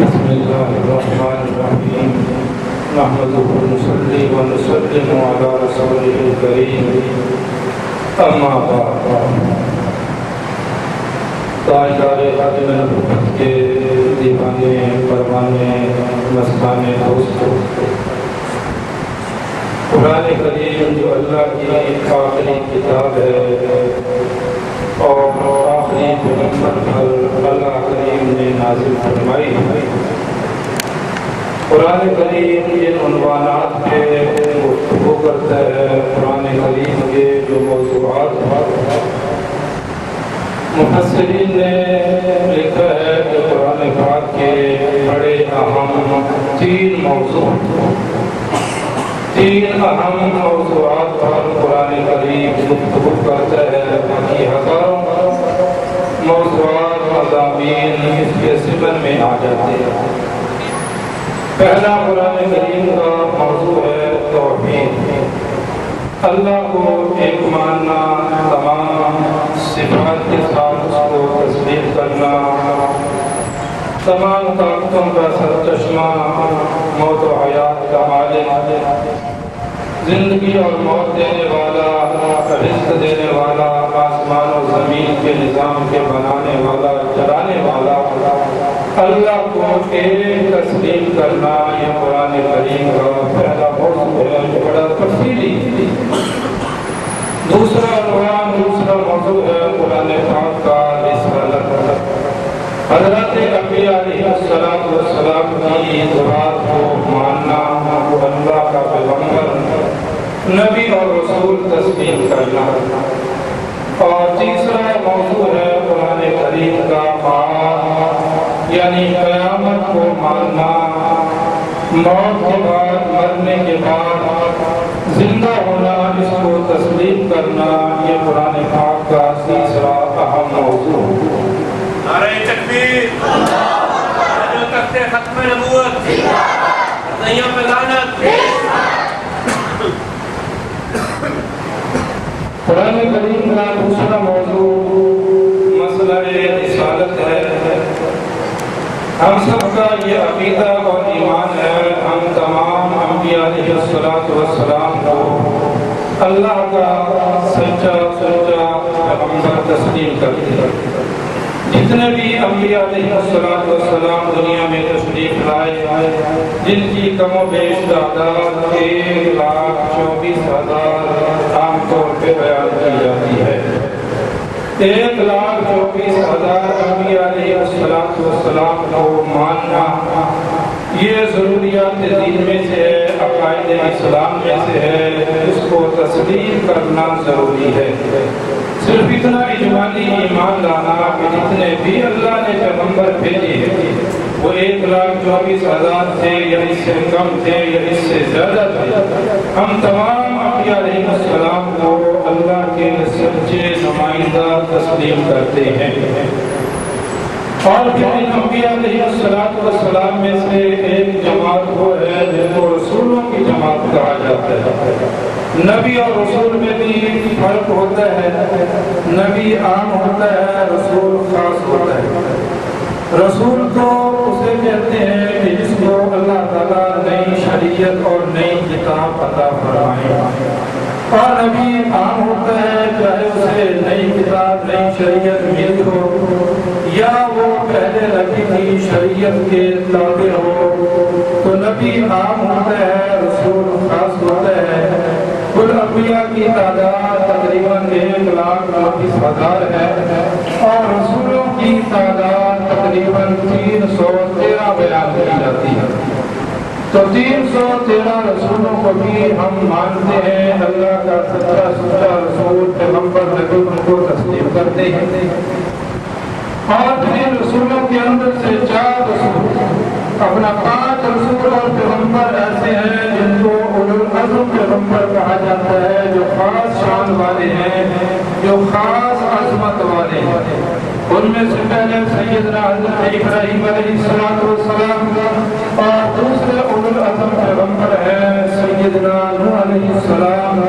بسم الله الرحمن الرحيم نحمده ونصلي ونسلم على رسوله الكريم اما بعد تاجدار خاتم کے دیوانے پروانے مستانے دوستوں قرآن کریم جو اللہ کی آخری کتاب ہے اور آخری پیغمبر پر اللہ کریم نے نازل فرمائی ہے۔ قرآن کریم جن عنوانات پہ گفتگو کرتا ہے قرآن کریم کے جو موضوعات مفسرین نے لکھا ہے کہ قرآن پاک کے بڑے اہم تین موضوع تین اہم موضوعات پر قرآن کریم گفتگو کرتا ہے باقی ہزاروں موضوعات مضامین اس کے سمن میں آ جاتے ہیں۔ پہلا قرآن کریم کا موضوع ہے توحید۔ اللہ کو ایک ماننا، تمام صفات کے ساتھ اس کو تسلیم کرنا۔ تمام طاقتوں کا سر چشمہ موت و حیات کا مالک زندگی اور موت دینے والا، رزق دینے والا، آسمان و زمین کے نظام کے بنانے والا، چلانے والا۔ اللہ کو ایک تسلیم کرنا یہ قرآن کریم کا پہلا موضوع ہے جو بڑا تفصیلی دوسرا عنوان دوسرا موضوع ہے قرآن پاک کا رسالت حضرت انبیاء علیہ السلام والسلام کی ذات کو ماننا وہ اللہ کا پیغمبر نبی اور رسول تسلیم کرنا اور تیسرا موضوع ہے قرآن کریم کا بعد یعنی قیامت کو ماننا۔ موت کے بعد، مرنے کے بعد زندہ ہونا، اس کو تسلیم کرنا، یہ قرآن پاک کا تیسرا اہم موضوع۔ ہے نعرہ تکبیر۔ جو تخت ختم نبوت۔ تیام پہ قرآن کریم کا دوسرا موضوع مسئلہ رسالت ہے۔ ہم سب کا یہ عقیدہ اور ایمان ہے، ہم تمام انبیاء علیہ السلام والسلام کو اللہ کا سچا سچا پیغمبر تسلیم کرتے ہیں۔ جتنے بھی انبیاء علیہ السلام والسلام دنیا میں تشریف لائے جن کی کم و بیش تعداد ایک لاکھ چوبیس ہزار عام پہ بیان کی جاتی ہے۔ ایک لاکھ چوبیس ہزار انبیاء علیہ السلام کو ماننا یہ ضروریات دین میں سے ہے، عقائد اسلام میں سے ہے، اس کو تسلیم کرنا ضروری ہے۔ صرف اتنا اجمالی ایمان لانا کہ جتنے بھی اللہ نے پیغمبر بھیجے ہیں۔ وہ ایک لاکھ چوبیس ہزار تھے یا اس سے کم تھے یا اس سے زیادہ تھے۔ ہم تمام انبیاء علیہ السلام کو اللہ کے سچے نمائندہ تسلیم کرتے ہیں۔ اور پھر ان انبیاء علیہ السلام والسلام میں سے ایک جماعت وہ ہے جن کو رسولوں کی جماعت کہا جاتا ہے۔ نبی اور رسول میں بھی فرق ہوتا ہے۔ نبی عام ہوتا ہے، رسول خاص ہوتا ہے۔ رسول تو اسے کہتے ہیں کہ جس کو اللہ تعالیٰ نئی شریعت اور نئی کتاب عطا فرمائے۔ اور نبی عام ہوتا ہے چاہے اسے نئی کتاب، نئی شریعت مل ہو، یا وہ پہلے نبی کی شریعت کے تابع ہو، تو نبی عام ہوتا ہے، رسول خاص ہوتا ہے۔ کل انبیاء کی تعداد تقریباً ایک لاکھ چوبیس ہزار ہے اور رسولوں کی تعداد تقریباً تین سو تیرہ بیان کی جاتی ہے۔ تو تین سو تیرہ رسولوں کو بھی ہم مانتے ہیں۔ اللہ کا سچا سچا رسول پیغمبر نبی ان کو تسلیم کرتے ہیں۔ اور پھر رسولوں کے اندر سے چار رسول اپنا پانچ رسول اور پیغمبر ایسے ہیں جن کو العظم پیغمبر کہا جاتا ہے، جو خاص شان والے ہیں، جو خاص عظمت والے ہیں۔ ان میں سے پہلے سیدنا حضرت ابراہیم علیہ السلام اور العظم پیغمبر ہیں سیدنا نوح علیہ السلام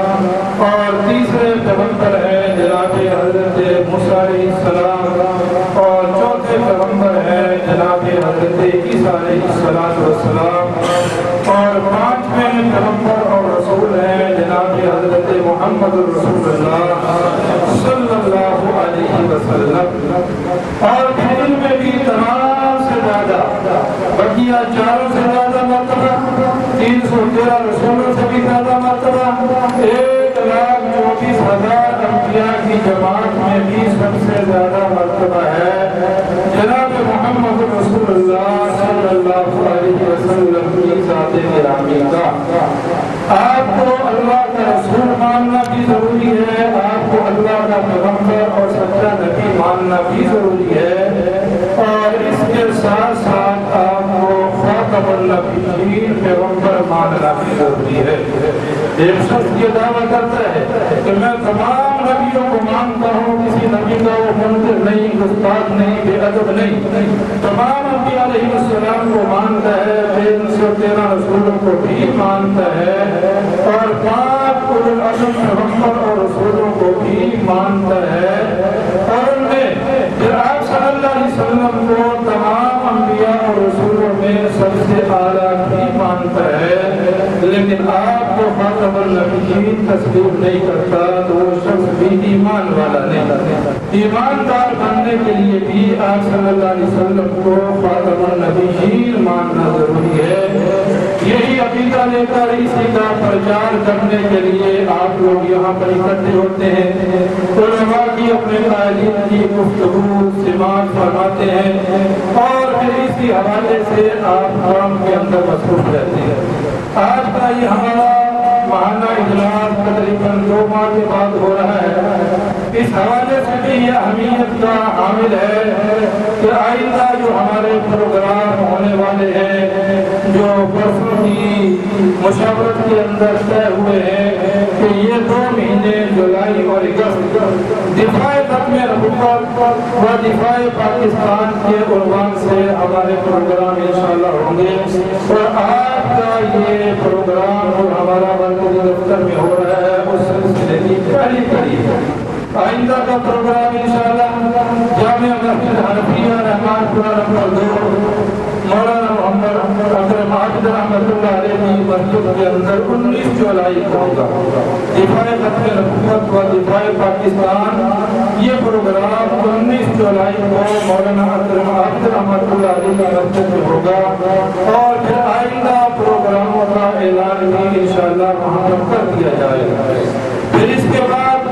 اور تیسرے پیغمبر ہے جناب حضرت موسیٰ علیہ السلام اور چوتھے پیغمبر ہے جناب حضرت عیسیٰ علیہ السلام اور پانچویں پیغمبر اور رسول ہے جناب حضرت محمد رسول اللہ صلی اللہ علیہ وسلم اور پھر میں بھی تمام سے زیادہ بقیہ چاروں سے زیادہ تین سو تیرہ رسولوں سے بھی زیادہ مرتبہ ایک لاکھ چوبیس ہزار انبیاء کی جماعت میں بھی سب سے زیادہ مرتبہ ہے۔ جناب محمد رسول اللہ صلی اللہ علیہ وسلم کی ذات گرامی کا۔ آپ کو اللہ کا رسول ماننا بھی ضروری ہے، آپ کو اللہ کا پیغمبر اور سچا نبی ماننا بھی ضروری ہے۔ پیغمبر ماننا بھی ضروری ہے۔ ایک شخص یہ دعویٰ کرتا ہے کہ میں تمام نبیوں کو مانتا ہوں، کسی نبی کا وہ منظر نہیں استاد نہیں، بے ادب نہیں۔ تمام انبیاء علیہ السلام کو مانتا ہے، بے سو تیرہ رسولوں کو بھی مانتا ہے۔ اور پانچ اولو العزم پیغمبر اور رسولوں کو بھی مانتا ہے۔ اور ان میں پھر آپ صلی اللہ علیہ وسلم کو تمام انبیاء اور رسولوں میں سب سے اعلیٰ بھی مانتا ہے۔ لیکن آپ کو خاتم النبیین تسلیم نہیں کرتا تو وہ شخص بھی ایمان والا نہیں ایماندار بننے کے لیے بھی آپ صلی اللہ علیہ وسلم کو خاتم النبیین ماننا ضروری ہے۔ یہی عقیدہ لے کر اسی کا پرچار کرنے کے لیے آپ لوگ یہاں پر اکٹھے ہوتے ہیں۔ علماء کی اپنے تعلیم کی گفتگو سماعت فرماتے ہیں اور پھر اسی حوالے سے آپ کام کے اندر مصروف رہتے ہیں آج کا یہ ہمارا ماہانہ اجلاس تقریباً دو ماہ کے بعد ہو رہا ہے۔ اس حوالے سے بھی یہ اہمیت کا حامل ہے کہ آئندہ جو ہمارے پروگرام ہونے والے ہیں، جو برسوں کی مشاورت کے اندر طے ہوئے ہیں کہ یہ دو مہینے جولائی اور اگست۔ دفاع ختم حکومت و دفاع پاکستان کے عنوان سے ہمارے پروگرام انشاءاللہ ہوں گے۔ اور آج کا یہ پروگرام جو ہمارا مرکزی دفتر میں ہو رہا ہے، اس سلسلے کی پہلی تاریخ آئندہ کا پروگرام انشاءاللہ جامعہ مسجد حنفیہ رحمان پورا نمبر دو مولانا محمد اکرم عابد رحمت اللہ علیہ کی مسجد کے اندر انیس جولائی کو ہوگا دفاع ختم حکومت و دفاع پاکستان یہ پروگرام انیس جولائی کو مولانا اکرم عابد رحمت اللہ علیہ کی مسجد میں ہوگا اور پھر آئندہ پروگراموں کا اعلان بھی انشاءاللہ وہاں پر کر دیا جائے گا پھر اس کے بعد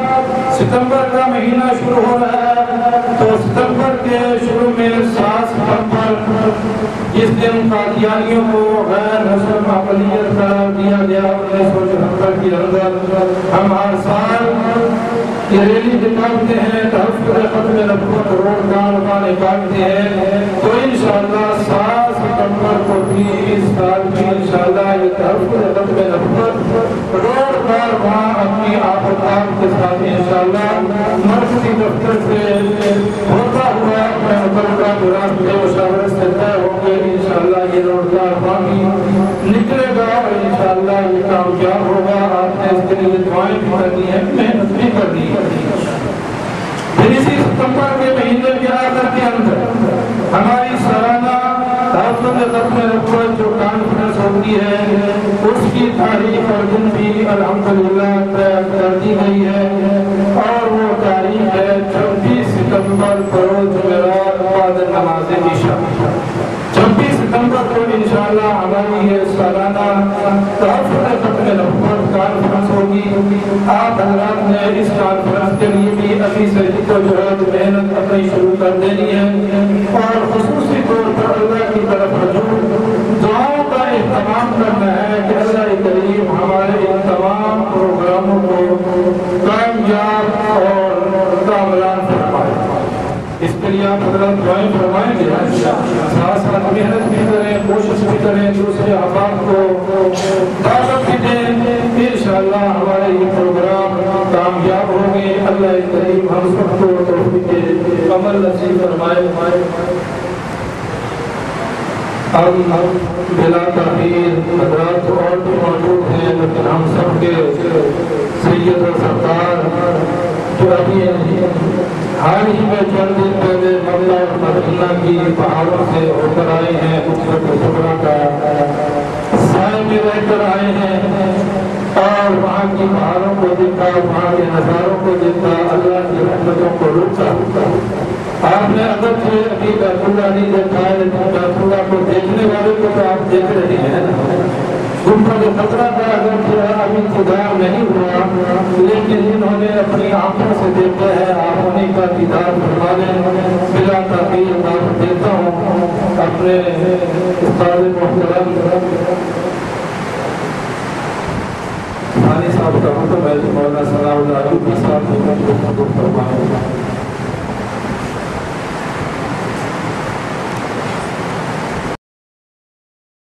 ستمبر کا مہینہ شروع ہو رہا ہے تو ستمبر کے شروع میں سات ستمبر جس دن قادیانیوں کو غیر نسل اقلیت قرار گیا انیس سو چوہتر کے اندر ہم ہر سال یہ ریلی نکالتے ہیں، تحفظ ختم نبوت روڈ کا نکالتے ہیں۔ تو انشاءاللہ سات ستمبر کو بھی اس سال بھی انشاءاللہ یہ تحفظ ختم نبوت روڈ پر وہاں اپنی آپ کے ساتھ انشاءاللہ مرکزی دفتر سے ہوتا ہوا اپنے متعلقہ دوران کے مشاورت سے طے ہوں گے انشاءاللہ یہ روزگار باقی نکلے گا اور انشاءاللہ یہ کامیاب ہوگا آپ نے اس کے لیے دعائیں بھی کرنی ہے محنت بھی کرنی ہے پھر اسی کے مہینے کے آخر کے اندر ہماری سالانہ جو کانفرنس ہوتی ہے، اس کی تاریخ اور دن بھی الحمدللہ طے کر دی گئی ہے اور وہ تاریخ ہے چھبیس ستمبر بروز جمعرات بعد نماز عشاء چھبیس ستمبر کو انشاءاللہ ہماری یہ سالانہ تحفظ ختم کانفرنس ہوگی آپ حضرات نے اس کانفرنس کے لیے بھی ابھی سے جو جدوجہد محنت اپنی شروع کر دینی ہے اور خصوصی طور پر اللہ کی طرف رجوع دعاؤں کا اہتمام کرنا ہے کہ اللہ کریم ہمارے ان تمام پروگراموں کو کامیاب اور کامران فرمائے اس کے لیے آپ حضرات دعائیں فرمائیں گے ساتھ ساتھ محنت بھی کریں کوشش بھی کریں دوسرے احباب کو انشاءاللہ ہمارے یہ پروگرام کامیاب ہوں گے، اللہ کریم ہم سب کو توفیق عمل نصیب فرمائے ہم بلا تحریر حضرات اور بھی موجود ہیں، لیکن ہم سب کے سید و سردار جو ابھی حال ہی میں چند دن پہلے مملہ اور مدینہ کی پہاڑوں سے ہو کر آئے ہیں قدرت شکرہ کا سائے میں رہ کر آئے ہیں۔ اور وہاں کی پہاڑوں کو دیکھا، وہاں کے نظاروں کو دیکھا، اللہ کی رحمتوں کو روکا۔ آپ نے اگر سے ابھی بیت نہیں دیکھا ہے لیکن بیت کو دیکھنے والے کو تو آپ دیکھ رہے ہیں۔ ان کا جو خطرہ تھا، اگر سے ابھی انتظار نہیں ہوا۔ لیکن انہوں نے اپنی آنکھوں سے دیکھا ہے۔ آپ انہیں کا دیدار فرما لیں۔ بلا تاکہ میں دیتا ہوں۔ اپنے استاد محترم ثانی صاحب کا حکم ہے مولانا صلاح